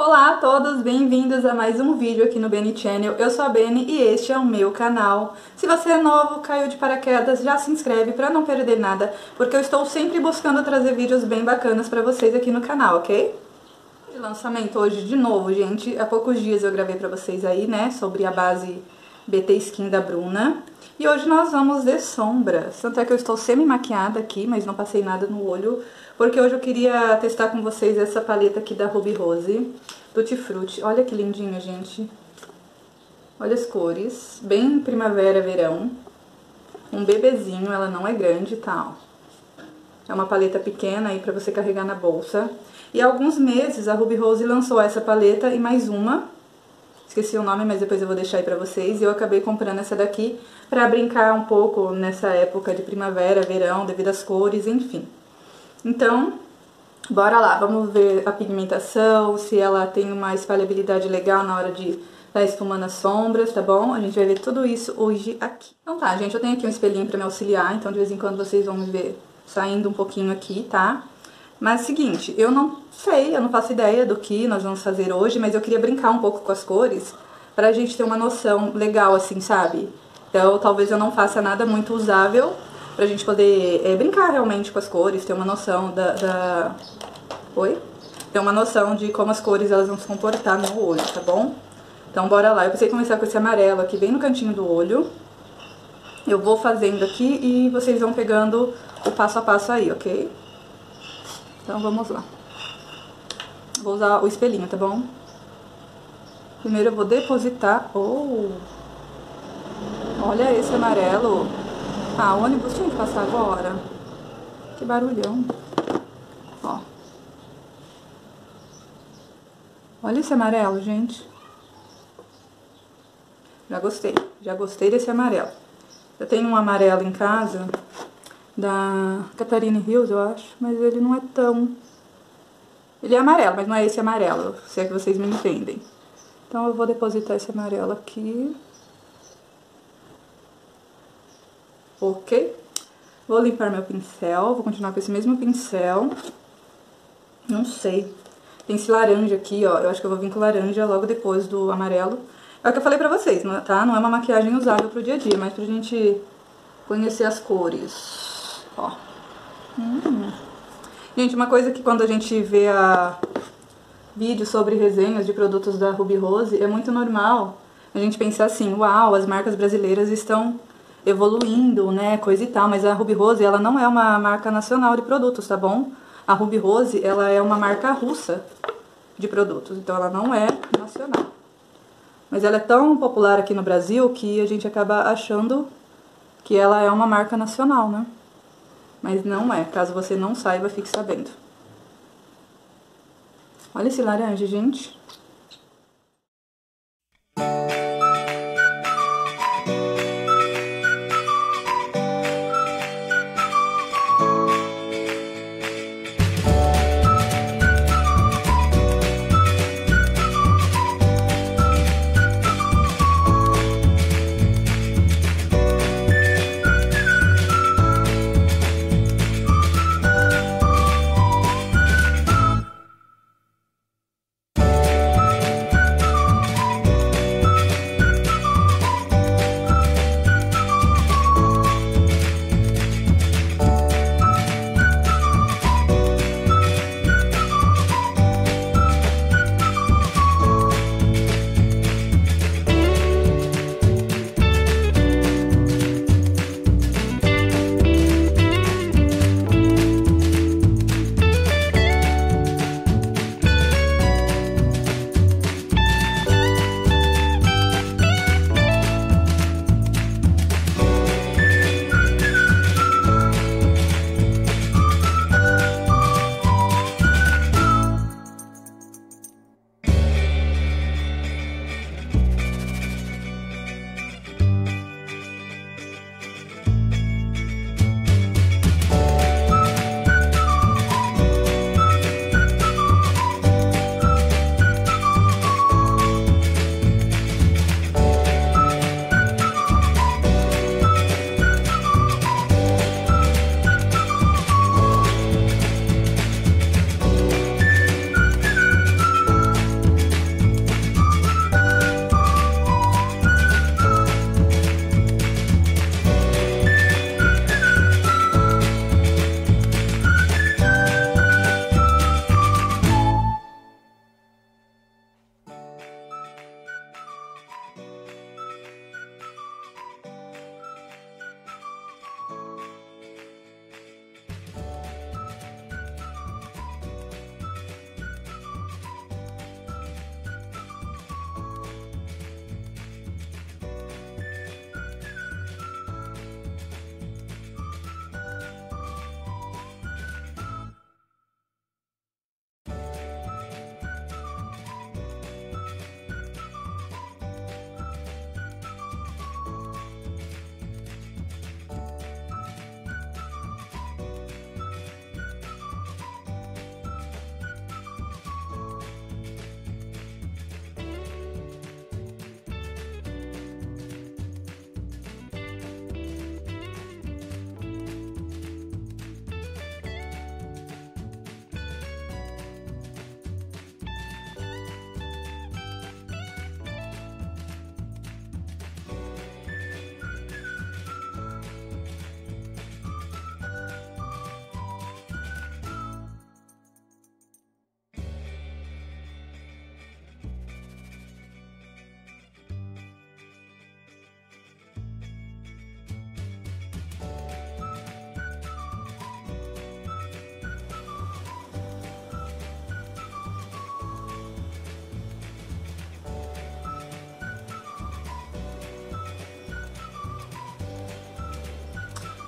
Olá a todos, bem-vindos a mais um vídeo aqui no Beni Channel. Eu sou a Beni e este é o meu canal. Se você é novo, caiu de paraquedas, já se inscreve para não perder nada, porque eu estou sempre buscando trazer vídeos bem bacanas para vocês aqui no canal, ok? De lançamento hoje de novo, gente. Há poucos dias eu gravei para vocês aí, né, sobre a base BT Skin da Bruna. E hoje nós vamos de sombras. Tanto é que eu estou semi-maquiada aqui, mas não passei nada no olho porque hoje eu queria testar com vocês essa paleta aqui da Ruby Rose, Tutti Frutti. Olha que lindinha, gente. Olha as cores, bem primavera, verão. Um bebezinho, ela não é grande, tá. É uma paleta pequena aí pra você carregar na bolsa. E há alguns meses a Ruby Rose lançou essa paleta e mais uma. Esqueci o nome, mas depois eu vou deixar aí pra vocês. E eu acabei comprando essa daqui pra brincar um pouco nessa época de primavera, verão, devido às cores, enfim. Então, bora lá, vamos ver a pigmentação, se ela tem uma espalhabilidade legal na hora de tá esfumando as sombras, tá bom? A gente vai ver tudo isso hoje aqui. Então tá, gente, eu tenho aqui um espelhinho pra me auxiliar, então de vez em quando vocês vão me ver saindo um pouquinho aqui, tá? Mas seguinte, eu não sei, eu não faço ideia do que nós vamos fazer hoje, mas eu queria brincar um pouco com as cores pra gente ter uma noção legal, assim, sabe? Então, talvez eu não faça nada muito usável, pra gente poder é, brincar realmente com as cores, ter uma noção da, da... Oi? Ter uma noção de como as cores elas vão se comportar no olho, tá bom? Então bora lá, eu pensei começar com esse amarelo aqui bem no cantinho do olho. Eu vou fazendo aqui e vocês vão pegando o passo a passo aí, ok? Então vamos lá. Vou usar o espelhinho, tá bom? Primeiro eu vou depositar... Oh! Olha esse amarelo! Ah, o ônibus tinha que passar agora. Que barulhão. Ó. Olha esse amarelo, gente. Já gostei. Já gostei desse amarelo. Eu tenho um amarelo em casa, da Catarina Hills, eu acho, mas ele não é tão... Ele é amarelo, mas não é esse amarelo, se é que vocês me entendem. Então eu vou depositar esse amarelo aqui. ok? Vou limpar meu pincel, vou continuar com esse mesmo pincel. Não sei. Tem esse laranja aqui, ó, eu acho que eu vou vir com laranja logo depois do amarelo. É o que eu falei pra vocês, tá? Não é uma maquiagem usável pro dia a dia, mas pra gente conhecer as cores. Ó. Hum. Gente, uma coisa que quando a gente vê a vídeo sobre resenhas de produtos da Ruby Rose, é muito normal a gente pensar assim, uau, as marcas brasileiras estão evoluindo, né, coisa e tal, mas a Ruby Rose, ela não é uma marca nacional de produtos, tá bom? A Ruby Rose, ela é uma marca russa de produtos, então ela não é nacional. Mas ela é tão popular aqui no Brasil que a gente acaba achando que ela é uma marca nacional, né? Mas não é, caso você não saiba, fique sabendo. Olha esse laranja, gente.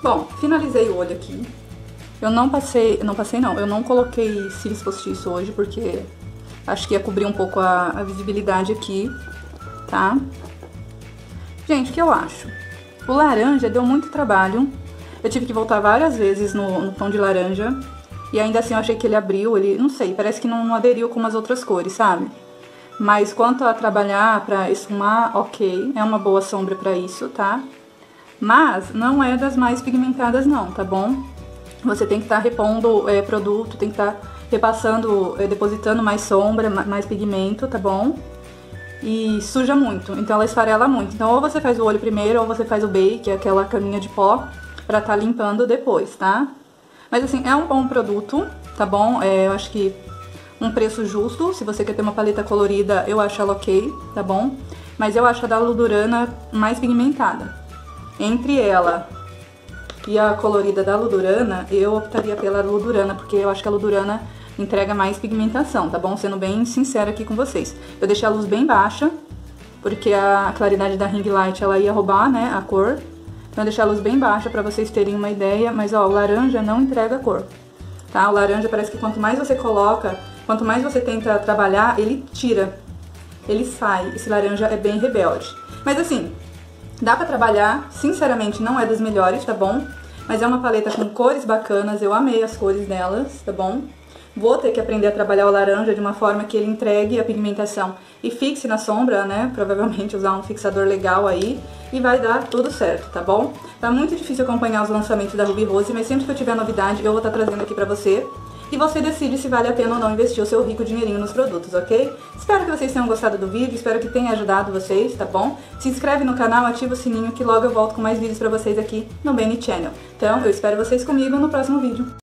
Bom, finalizei o olho aqui. Eu não passei, não passei não, eu não coloquei cílios postiço hoje porque acho que ia cobrir um pouco a, a visibilidade aqui, tá? Gente, o que eu acho? O laranja deu muito trabalho. Eu tive que voltar várias vezes no, no tom de laranja. E ainda assim eu achei que ele abriu, ele, não sei, parece que não, não aderiu com as outras cores, sabe? Mas quanto a trabalhar pra esfumar, ok, é uma boa sombra pra isso, tá? Mas não é das mais pigmentadas não, tá bom? Você tem que estar tá repondo é, produto, tem que estar tá repassando, é, depositando mais sombra, mais pigmento, tá bom? E suja muito, então ela esfarela muito. Então ou você faz o olho primeiro ou você faz o bake, que aquela caminha de pó, pra estar tá limpando depois, tá? Mas assim, é um bom produto, tá bom? É, eu acho que um preço justo, se você quer ter uma paleta colorida, eu acho ela ok, tá bom? Mas eu acho a da Ludurana mais pigmentada. Entre ela e a colorida da Ludurana, eu optaria pela Ludurana, porque eu acho que a Ludurana entrega mais pigmentação, tá bom? Sendo bem sincera aqui com vocês. Eu deixei a luz bem baixa, porque a claridade da ring light ela ia roubar, né, a cor. Então eu deixei a luz bem baixa pra vocês terem uma ideia, mas ó, o laranja não entrega cor. Tá? O laranja parece que quanto mais você coloca, quanto mais você tenta trabalhar, ele tira. Ele sai. Esse laranja é bem rebelde. Mas assim, Dá pra trabalhar, sinceramente não é das melhores, tá bom? Mas é uma paleta com cores bacanas, eu amei as cores delas, tá bom? Vou ter que aprender a trabalhar o laranja de uma forma que ele entregue a pigmentação e fixe na sombra, né? Provavelmente usar um fixador legal aí e vai dar tudo certo, tá bom? Tá muito difícil acompanhar os lançamentos da Ruby Rose, mas sempre que eu tiver novidade eu vou estar tá trazendo aqui pra você e você decide se vale a pena ou não investir o seu rico dinheirinho nos produtos, ok? Espero que vocês tenham gostado do vídeo, espero que tenha ajudado vocês, tá bom? Se inscreve no canal, ativa o sininho que logo eu volto com mais vídeos pra vocês aqui no Benny Channel. Então, eu espero vocês comigo no próximo vídeo.